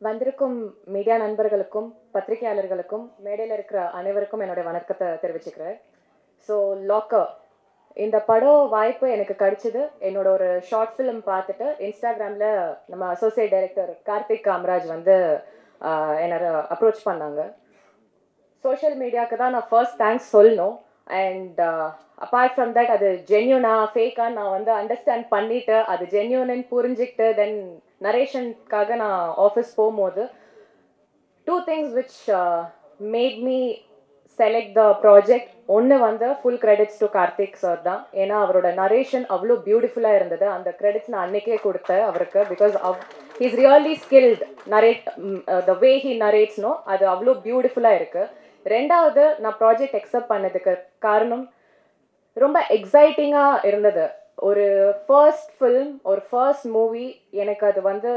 வந்திருக்கும் மீடியா நண்பர்களுக்கும் பத்திரிகையாளர்களுக்கும் மேடையில் இருக்கிற அனைவருக்கும் என்னுடைய வணக்கத்தை தெரிவிச்சுக்கிறேன். ஸோ லாக்கர் இந்த படம் வாய்ப்பு எனக்கு கிடைச்சது. என்னோட ஒரு ஷார்ட் ஃபிலிம் பார்த்துட்டு இன்ஸ்டாகிராமில் நம்ம அசோசியேட் டைரக்டர் கார்த்திக் காமராஜ் வந்து ஆஹ், என்னை அப்ரோச் பண்ணாங்க. சோஷியல் மீடியாவுக்கு தான் நான் ஃபர்ஸ்ட் தேங்க்ஸ் சொல்லணும். அண்ட் அப்பார்ட் ஃப்ரம் தட் அது ஜென்யூனா ஃபேக்கா நான் வந்து அண்டர்ஸ்டாண்ட் பண்ணிட்டு அது ஜென்யூன்னு புரிஞ்சுக்கிட்டு தென் நரேஷனுக்காக நான் ஆஃபீஸ் போகும்போது two things which made me select the project ஒன்று வந்து full credits to Karthik sir தான். ஏன்னா அவரோட நரேஷன் அவ்வளோ பியூட்டிஃபுல்லாக இருந்தது. அந்த கிரெடிட்ஸ் நான் அன்னைக்கே கொடுத்தேன் அவருக்கு. Because of is really skilled narrate the way he நரேட்ஸ்னோ அது அவ்வளோ பியூட்டிஃபுல்லாக இருக்குது ரெண்டாவது நான் ப்ராஜெக்ட் அக்செப்ட் பண்ணதுக்கு காரணம் ரொம்ப எக்ஸைட்டிங்காக இருந்தது. ஒரு ஃபர்ஸ்ட் ஃபில்ம் ஒரு ஃபர்ஸ்ட் மூவி எனக்கு அது வந்து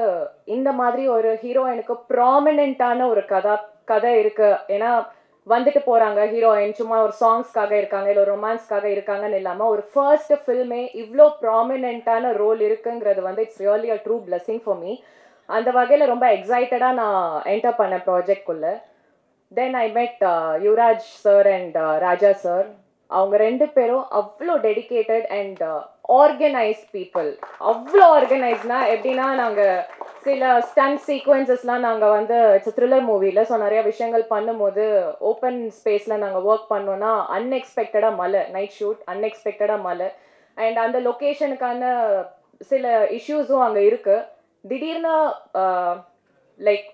இந்த மாதிரி ஒரு ஹீரோயினுக்கு ப்ராமினெண்ட்டான ஒரு கதா கதை இருக்கு. ஏன்னா வந்துட்டு போகிறாங்க ஹீரோயின் சும்மா ஒரு சாங்ஸ்க்காக இருக்காங்க இல்லை ரொமான்ஸ்க்காக இருக்காங்கன்னு இல்லாமல் ஒரு ஃபர்ஸ்ட் ஃபில்மே இவ்வளோ ப்ராமினெண்ட்டான ரோல் இருக்குங்கிறது வந்து it's really a true blessing for me அந்த வகையில் ரொம்ப எக்ஸைட்டடாக நான் என்டர் பண்ணேன் ப்ராஜெக்ட்குள்ளே then I met Yuvaraj sir and Raja sir அவங்க ரெண்டு பேரும் அவ்வளோ டெடிகேட்டட் அண்ட் ஆர்கனைஸ் பீப்புள் அவ்வளோ ஆர்கனைஸ்னா எப்படின்னா நாங்கள் சில ஸ்டன் சீக்வன்சஸ்லாம் நாங்கள் வந்து இட்ஸ் த்ரில்லர் மூவியில் ஸோ நிறைய விஷயங்கள் பண்ணும்போது ஓப்பன் ஸ்பேஸில் நாங்கள் ஒர்க் பண்ணோன்னா அன்எக்ஸ்பெக்டடாக மழை நைட் ஷூட் அன்எக்ஸ்பெக்டடாக மழை. அண்ட் அந்த லொக்கேஷனுக்கான சில இஷ்யூஸும் அங்கே இருக்குது திடீர்னு uh, லைக்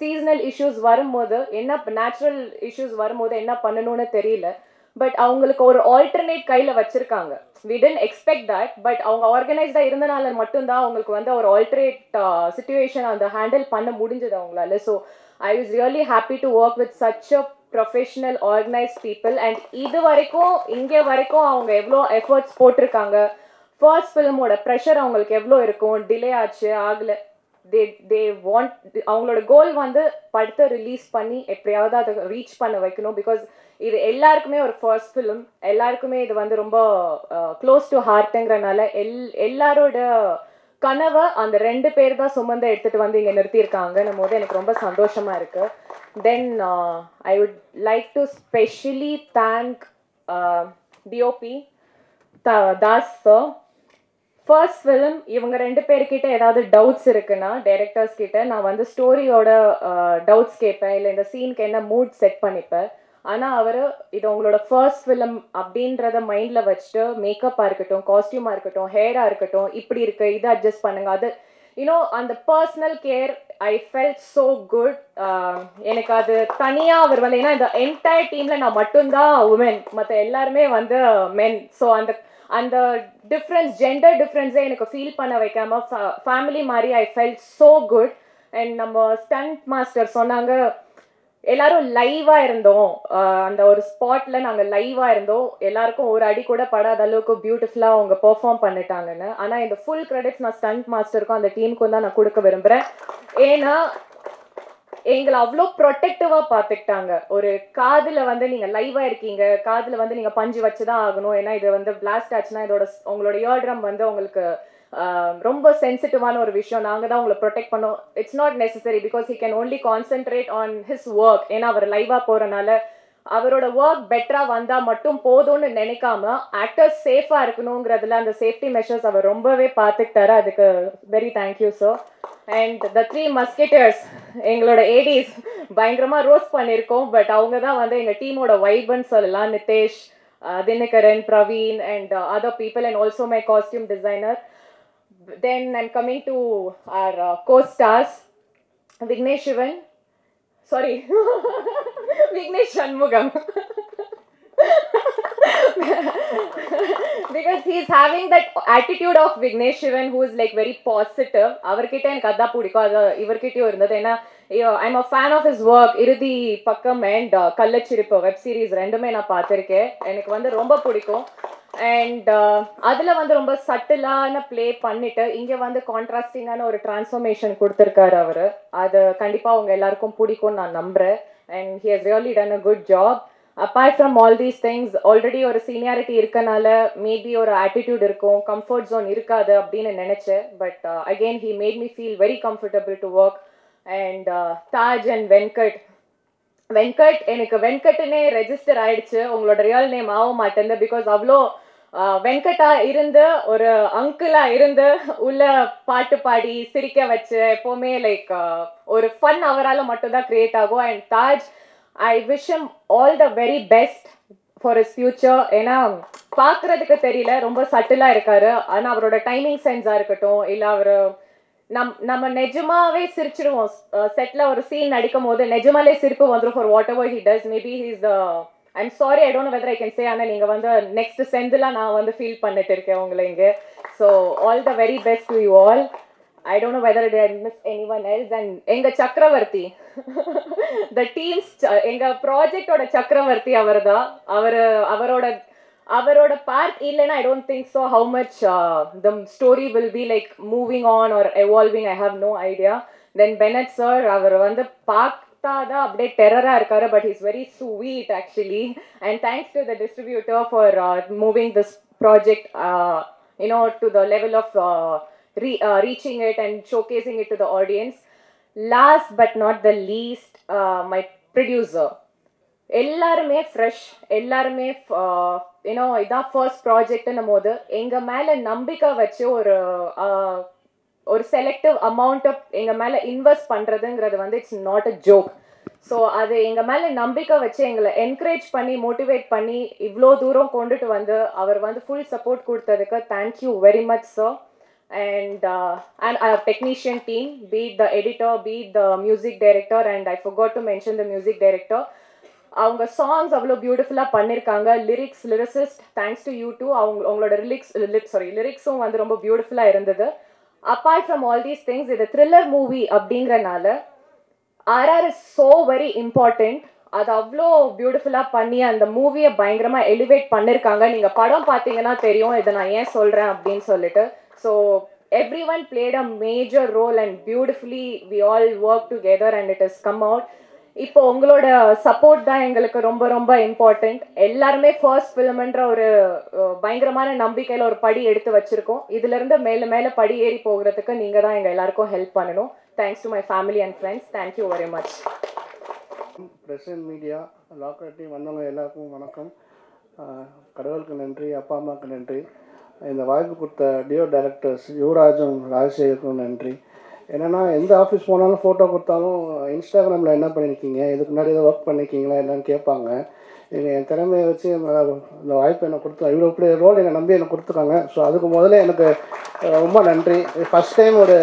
சீசனல் இஷ்யூஸ் வரும்போது என்ன நேச்சுரல் இஷ்யூஸ் வரும்போது என்ன பண்ணணும்னு தெரியல. பட் அவங்களுக்கு ஒரு ஆல்டர்னேட் கையில் வச்சுருக்காங்க. We tend expect that but அவங்க ஆர்கனைஸ்டாக இருந்தனால மட்டும்தான் அவங்களுக்கு வந்து ஒரு ஆல்டர்னேட் சுச்சுவேஷன் அந்த ஹேண்டில் பண்ண முடிஞ்சது அவங்களால. So I was really happy to work with such a professional organise people and இது வரைக்கும் இங்கே வரைக்கும் அவங்க எவ்வளோ எஃபர்ட்ஸ் போட்டிருக்காங்க. ஃபர்ஸ்ட் ஃபிலிமோட ப்ரெஷர் அவங்களுக்கு எவ்வளோ இருக்கும்? டிலே ஆச்சு ஆகலை. தே தே வாண்ட் அவங்களோட கோல் வந்து படத்தை ரிலீஸ் பண்ணி எப்படியாவது அதை ரீச் பண்ண வைக்கணும். பிகாஸ் இது எல்லாருக்குமே ஒரு ஃபர்ஸ்ட் ஃபிலிம் எல்லாருக்குமே இது வந்து ரொம்ப க்ளோஸ் டு ஹார்ட்டுங்கிறனால எல் எல்லாரோட கனவை அந்த ரெண்டு பேர் தான் சுமந்து எடுத்துகிட்டு வந்து இங்கே நிறுத்தியிருக்காங்கன்னும் போது எனக்கு ரொம்ப சந்தோஷமாக இருக்குது then I would like to specially thank DOP Das sir first film இவங்க ரெண்டு பேர்கிட்ட ஏதாவது டவுட்ஸ் இருக்குன்னா டைரக்டர்ஸ் கிட்ட நான் வந்து ஸ்டோரியோட டவுட்ஸ் கேட்பேன். இல்லை இந்த சீனுக்கு என்ன மூட் செட் பண்ணிப்பேன். ஆனால் அவர் இது உங்களோட ஃபர்ஸ்ட் ஃபிலிம் அப்படின்றத மைண்டில் வச்சுட்டு மேக்கப்பாக இருக்கட்டும் காஸ்டியூமாக இருக்கட்டும் ஹேராக இருக்கட்டும் இப்படி இருக்கு இதை அட்ஜஸ்ட் பண்ணுங்க. அது யூனோ அந்த personal care I felt so good எனக்கு அது தனியாக அவர் வந்து ஏன்னா இந்த என்டையர் டீமில் நான் மட்டும்தான் உமன் மற்ற எல்லாருமே வந்து மென் ஸோ அந்த அந்த டிஃப்ரென்ஸ் ஜெண்டர் டிஃப்ரென்ஸே எனக்கு ஃபீல் பண்ண வைக்காம ஃபேமிலி மாதிரி I felt so good and நம்ம ஸ்டண்ட் மாஸ்டர் சொன்னாங்க எல்லாரும் லைவாக இருந்தோம். அந்த ஒரு ஸ்பாட்ல நாங்கள் லைவாக இருந்தோம். எல்லாருக்கும் ஒரு அடி கூட படாத அளவுக்கு பியூட்டிஃபுல்லாக அவங்க பெர்ஃபார்ம் பண்ணிட்டாங்கன்னு. ஆனால் இந்த ஃபுல் கிரெடிட்ஸ் நான் ஸ்டண்ட் மாஸ்டருக்கும் அந்த டீமுக்கும் தான் நான் கொடுக்க விரும்புறேன். ஏன்னா எங்களை அவ்வளோ ப்ரொடெக்டிவாக பார்த்துக்கிட்டாங்க ஒரு காதில் வந்து நீங்கள் லைவாக இருக்கீங்க காதில் வந்து நீங்கள் பஞ்சு வச்சு தான் ஆகணும். ஏன்னா இது வந்து பிளாஸ்ட் ஆச்சுன்னா இதோட உங்களோட இயர்ட்ரம் வந்து உங்களுக்கு ரொம்ப சென்சிட்டிவான ஒரு விஷயம். நாங்கள் தான் உங்களை ப்ரொடெக்ட் பண்ணோம். It's not necessary because he can only concentrate on his work ஏன்னா அவர் லைவாக போகிறனால அவரோட ஒர்க் பெட்டராக வந்தால் மட்டும் போதும்னு நினைக்காம ஆக்டர்ஸ் சேஃபாக இருக்கணுங்கிறதுல அந்த சேஃப்டி மெஷர்ஸ் அவர் ரொம்பவே பார்த்துக்கிட்டாரு அதுக்கு very thank you sir and the three musketeers எங்களோட ஏடிஸ் பயங்கரமாக ரோஸ்ட் பண்ணியிருக்கோம். பட் அவங்க தான் வந்து எங்கள் டீமோட வைப்னு சொல்லலாம். Nitesh uh, Dinakaran Praveen and other people and also my costume designer then I'm coming to our co stars Vignesh Shivan sorry Vignesh Shanmugam because he is having that attitude of Vignesh Shivan who is like very positive. அவர்கிட்ட எனக்கு அதான் பிடிக்கும். அது இவர்கிட்டயும் இருந்தது. ஏன்னா I'm a fan of his work Irudhi Pakkam and uh, Kallachirippu web series ரெண்டுமே நான் பார்த்துருக்கேன். எனக்கு வந்து ரொம்ப பிடிக்கும். அண்ட் uh, அதில் வந்து ரொம்ப சட்டிலான ப்ளே பண்ணிட்டு இங்கே வந்து கான்ட்ராஸ்டிங்கான ஒரு டிரான்ஸ்ஃபர்மேஷன் கொடுத்துருக்காரு அவர். அது கண்டிப்பாக அவங்க எல்லாருக்கும் பிடிக்கும்னு நான் நம்புகிறேன் and he has really done a good job apart from all these things already ஒரு சீனியாரிட்டி இருக்கனால மேபி ஒரு ஆட்டிடியூட் இருக்கும் கம்ஃபர்ட் ஜோன் இருக்காது அப்படின்னு நினைச்சேன் but again he made me feel very comfortable to work and Taj and Venkat Venkat எனக்கு வெங்கட்னே register ஆயிடுச்சு உங்களோட ரியல் நேம் ஆக மாட்டேங்குது பிகாஸ் அவ்வளோ வெங்கட்டா uh, இருந்து ஒரு அங்கிளா இருந்து உள்ள பாட்டு பாடி சிரிக்க வச்சு எப்போவுமே லைக் uh, ஒரு ஃபன் அவரால் மட்டும்தான் கிரியேட் ஆகும். And Taj I wish him all the very best for his future ஏன்னா பார்க்குறதுக்கு தெரியல ரொம்ப சட்டிலாக இருக்காரு. ஆனால் அவரோட டைமிங் சென்ஸாக இருக்கட்டும் இல்லை அவர் நம் நம்ம நிஜமாவே சிரிச்சிடுவோம். செட்டில் ஒரு சீன் நடிக்கும் போது நிஜமாலே சிரிப்பு வந்துடும் for whatever he does maybe he's the I'm sorry I don't whether I can say ஆனால் நீங்கள் வந்து நெக்ஸ்ட் செந்தில் நான் வந்து ஃபீல் பண்ணிட்டு இருக்கேன் உங்களை இங்கே. So all the very best you all I don't know whether I miss any one else and எங்கள் சக்கரவர்த்தி த டீம்ஸ் எங்கள் ப்ராஜெக்டோட சக்கரவர்த்தி அவர் தான் அவர் அவரோட அவரோட பார்ட் இல்லைன்னா I don't think so how much the story will be like moving on or evolving I have no idea then Bennet sir அவர் வந்து பார்த்தா தான் அப்படியே டெரராக இருக்காரு but is very sweet actually and thanks to the distributor for moving this project you know to the level of re, uh, reaching it and showcasing it to the audience. Last but not the least, uh, my producer. எல்லாருமே fresh எல்லாருமே uh, you know இதான் first ப்ராஜெக்ட்னும் போது எங்கள் மேலே நம்பிக்கை வச்சு ஒரு uh, ஒரு செலக்டிவ் அமௌண்ட்டை எங்கள் மேலே இன்வெஸ்ட் பண்ணுறதுங்கிறது வந்து it's not a joke so அது எங்கள் மேலே நம்பிக்கை வச்சு எங்களை என்கரேஜ் பண்ணி மோட்டிவேட் பண்ணி இவ்வளோ தூரம் கொண்டுட்டு வந்து அவர் வந்து ஃபுல் சப்போர்ட் கொடுத்ததுக்கு thank you very much sir and uh, and a technician team, be it the editor, be it the music director, and I forgot to mention the music director. அவங்க songs அவ்வளோ பியூட்டிஃபுல்லாக பண்ணியிருக்காங்க lyrics lyricist thanks to you too அவங்க உங்களோட lyrics lip sorry லிரிக்ஸும் வந்து ரொம்ப பியூட்டிஃபுல்லாக இருந்தது. Apart from all these things இது த்ரில்லர் மூவி அப்படிங்கிறனால RR is so very important அது அவ்வளோ பியூட்டிஃபுல்லாக பண்ணி அந்த மூவியை பயங்கரமாக எலிவேட் பண்ணியிருக்காங்க நீங்கள் படம் பார்த்தீங்கன்னா தெரியும். இதை நான் ஏன் சொல்கிறேன் அப்படின்னு சொல்லிட்டு so every one played a major role and beautifully we all work together and it is come out இப்போ உங்களோட சப்போர்ட் தான் எங்களுக்கு ரொம்ப ரொம்ப இம்பார்ட்டண்ட் எல்லாருமே ஃபர்ஸ்ட் ஃபிலிம்ன்ற ஒரு பயங்கரமான நம்பிக்கையில் ஒரு படி எடுத்து வச்சிருக்கோம். இதுலேருந்து மேலே மேலே படி ஏறி போகிறதுக்கு நீங்கள் தான் எங்கள் எல்லாருக்கும் ஹெல்ப் பண்ணணும். Thanks to my family and friends thank you very much press and media locker team வந்தவங்க எல்லாருக்கும் வணக்கம். கடவுளுக்கு நன்றி அப்பா அம்மாவுக்கு நன்றி. இந்த வாய்ப்பு கொடுத்த டியோ டைரக்டர்ஸ் யுவராஜும் ராஜசேகருக்கும் நன்றி. என்னென்னா எந்த ஆஃபீஸ் போனாலும் ஃபோட்டோ கொடுத்தாலும் இன்ஸ்டாகிராமில் என்ன பண்ணியிருக்கீங்க இதுக்கு முன்னாடி ஏதோ ஒர்க் பண்ணியிருக்கீங்களா என்னன்னு கேட்பாங்க. இது என் திறமையை வச்சு இந்த வாய்ப்பு எனக்கு கொடுத்து இவ்வளோ இப்படி ரோல் என்னை நம்பி எனக்கு கொடுத்துருக்காங்க. ஸோ அதுக்கு முதல்ல எனக்கு ரொம்ப நன்றி. ஃபஸ்ட் டைம் ஒரு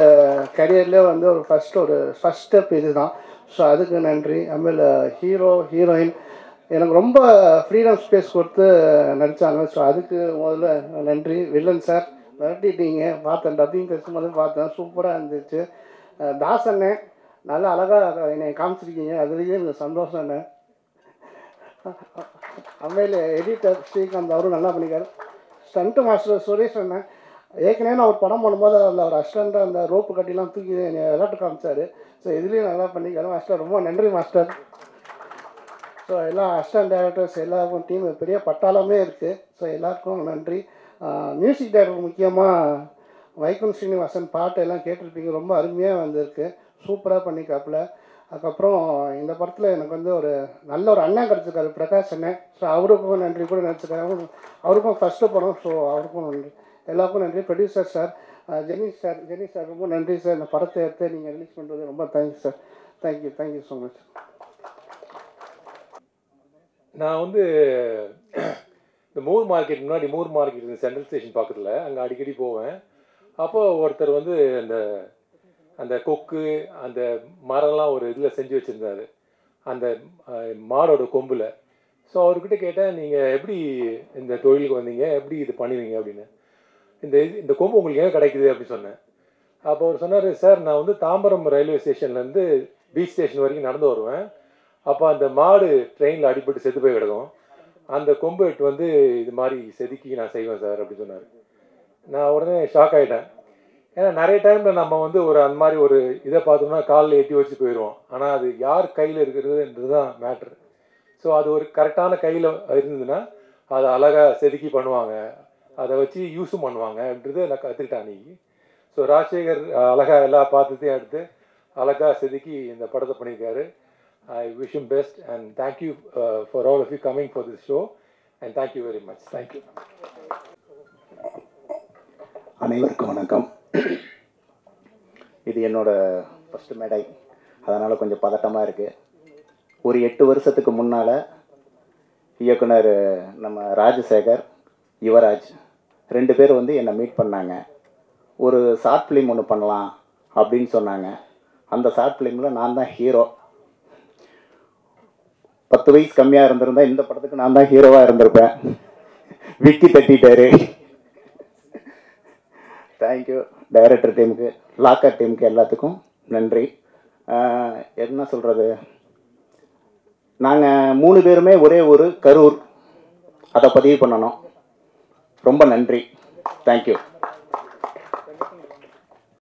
கரியர்லேயே வந்து ஒரு ஃபஸ்ட் ஒரு ஃபஸ்ட் ஸ்டெப் இது தான் ஸோ அதுக்கு நன்றி. அதுமாதிரி ஹீரோ ஹீரோயின் எனக்கு ரொம்ப ஃப்ரீடம் ஸ்பேஸ் கொடுத்து நடித்தாங்க ஸோ அதுக்கு முதல்ல நன்றி. வில்லன் சார் மிரட்டிட்டீங்க பார்த்தேன். டப்பிங் பேசும்போது பார்த்தேன். சூப்பராக இருந்துச்சு. தாசண்ணே நல்லா அழகாக என்னை காமிச்சிருக்கீங்க. அதுலேயே எனக்கு சந்தோஷம் அம்மையில் எடிட்டர் ஸ்ரீகாந்த் அவரும் நல்லா பண்ணிக்காரு. ஸ்டண்ட்டு மாஸ்டர் சுரேஷ் அண்ணன் ஏற்கனவே நான் ஒரு படம் பண்ணும்போது அந்த அவர் அஸ்டண்ட்டாக அந்த ரோப்பு கட்டிலாம் தூக்கி என்னை விளாட்டு காமிச்சார். ஸோ இதுலேயும் நல்லா பண்ணிக்காரு. மாஸ்டர் ரொம்ப நன்றி மாஸ்டர் ஸோ எல்லா அசிஸ்டன்ட் டேரக்டர்ஸ் எல்லாருக்கும் டீம் பெரிய பட்டாளமே இருக்குது ஸோ எல்லாருக்கும் நன்றி. மியூசிக் டைரக்டர் முக்கியமாக வைகுண்ட் ஸ்ரீனிவாசன் பாட்டு எல்லாம் கேட்டிருப்பீங்க. ரொம்ப அருமையாக வந்திருக்கு. சூப்பராக பண்ணிக்காப்புல. அதுக்கப்புறம் இந்த படத்தில் எனக்கு வந்து ஒரு நல்ல ஒரு அண்ணன் கிடச்சிருக்காரு பிரகாஷ் அண்ணன். ஸோ அவருக்கும் நன்றி கூட நினச்சிருக்காரு அவருக்கும் ஃபஸ்ட்டு படம். ஸோ அவருக்கும் நன்றி. எல்லாருக்கும் நன்றி. Producer sir Jenny sir Jenny sir ரொம்ப நன்றி சார் இந்த படத்தை எடுத்து நீங்கள் ரிலீஸ் பண்ணுறது ரொம்ப thanks sir thank you thank you so much நான் வந்து இந்த மூர் மார்க்கெட் முன்னாடி மூர் மார்க்கெட் சென்ட்ரல் ஸ்டேஷன் பக்கத்தில் அங்கே அடிக்கடி போவேன். அப்போது ஒருத்தர் வந்து அந்த அந்த கொக்கு அந்த மரம்லாம் ஒரு இதில் செஞ்சு வச்சுருந்தாரு. அந்த மாடோட கொம்பில். ஸோ அவர்கிட்ட கேட்டேன் நீங்கள் எப்படி இந்த தொழிலுக்கு வந்தீங்க? எப்படி இது பண்ணுவீங்க? அப்படின்னு. இந்த இது இந்த கொம்பு உங்களுக்கு ஏன் கிடைக்குது? அப்படின்னு சொன்னேன். அப்போ அவர் சொன்னார் சார் நான் வந்து தாம்பரம் ரயில்வே ஸ்டேஷன்லேருந்து பீச் ஸ்டேஷன் வரைக்கும் நடந்து வருவேன். அப்போ அந்த மாடு ட்ரெயினில் அடிபட்டு செத்து போய் கிடக்கும். அந்த கொம்பு எட்டு வந்து இது மாதிரி செதுக்கி நான் செய்வேன் சார் அப்படின்னு சொன்னார். நான் உடனே ஷாக் ஆகிட்டேன் ஏன்னா நிறைய டைமில் நம்ம வந்து ஒரு அந்த மாதிரி ஒரு இதை பார்த்தோம்னா காலில் எட்டி வச்சு போயிடுவோம் ஆனால் அது யார் கையில் இருக்கிறதுன்றது தான் மேட்ரு ஸோ அது ஒரு கரெக்டான கையில் இருந்ததுன்னா அதை அழகாக செதுக்கி பண்ணுவாங்க. அதை வச்சு யூஸும் பண்ணுவாங்க அப்படின்றத நான் கற்றுக்கிட்டேன் அன்றைக்கி ஸோ ராஜசேகர் அழகாக எல்லா பாத்திரத்தையும் எடுத்து அழகாக செதுக்கி இந்த படத்தை பண்ணியிருக்காரு. I thank you uh, best and all for all coming you coming show and show you very very much you. அனைவருக்கும் வணக்கம். இது என்னோட ஃபஸ்ட்டு மேடை அதனால் கொஞ்சம் பதட்டமாக இருக்குது ஒரு எட்டு வருஷத்துக்கு முன்னால் இயக்குனர் நம்ம ராஜசேகர் யுவராஜ் ரெண்டு பேர் வந்து என்னை மீட் பண்ணாங்க. ஒரு ஷார்ட் ஃபிலிம் ஒன்று பண்ணலாம் அப்படின்னு சொன்னாங்க. அந்த ஷார்ட் ஃபிலிமில் நான் தான் ஹீரோ பத்து வயசு கம்மியாக இருந்திருந்தா இந்த படத்துக்கு நான் தான் ஹீரோவாக இருந்திருப்பேன். விக்கி தட்டிட்டாரு. தேங்க்யூ டைரக்டர் டீமுக்கு லாக்கர் டீமுக்கு எல்லாத்துக்கும் நன்றி. என்ன சொல்கிறது நாங்கள் மூணு பேருமே ஒரே ஒரு கரூர். அதை பதிவு பண்ணணும். ரொம்ப நன்றி. தேங்க்யூ